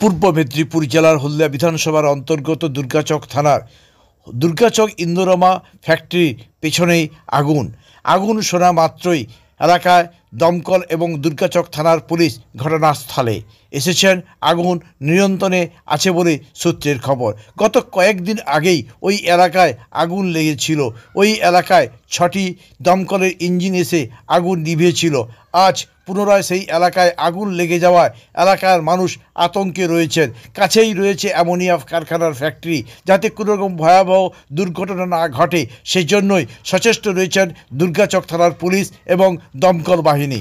পূর্ব মেদিনীপুর জেলার হলদিয়া বিধানসভার অন্তর্গত দুর্গাচক থানার দুর্গাচক ইন্দোরমা ফ্যাক্টরি পেছনেই আগুন। আগুন শোনা মাত্রই এলাকায় দমকল এবং দুর্গাচক থানার পুলিশ ঘটনাস্থলে এসেছেন। আগুন নিয়ন্ত্রণে আছে বলে সূত্রের খবর। গত কয়েকদিন আগেই ওই এলাকায় আগুন লেগেছিল। ওই এলাকায় ছটি দমকলের ইঞ্জিন এসে আগুন নিভিয়েছিল। আজ পুনরায় সেই এলাকায় আগুন লেগে যাওয়ায় এলাকার মানুষ আতঙ্কে রয়েছেন। কাছেই রয়েছে অ্যামোনিয়া কারখানার ফ্যাক্টরি, যাতে কোনো রকম ভয়াবহ দুর্ঘটনা না ঘটে। সেই জন্যই সচেষ্ট রয়েছেন দুর্গাচক থানার পুলিশ এবং দমকল বাহিনী।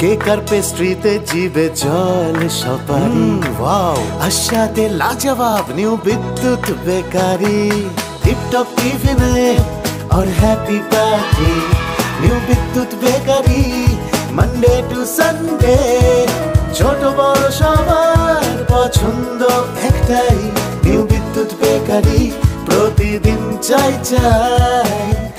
কেকার পেস্ট্রিতে জিবে জল সপারি ওয়াও আশাতে লাজবাব নিউ বিদ্যুৎ বেকারি টিপটপ টিফিনে और happy party new Bidyut bakery Monday to Sunday ছোট বড় সবার পছন্দ প্রতিদিন চাই চাই।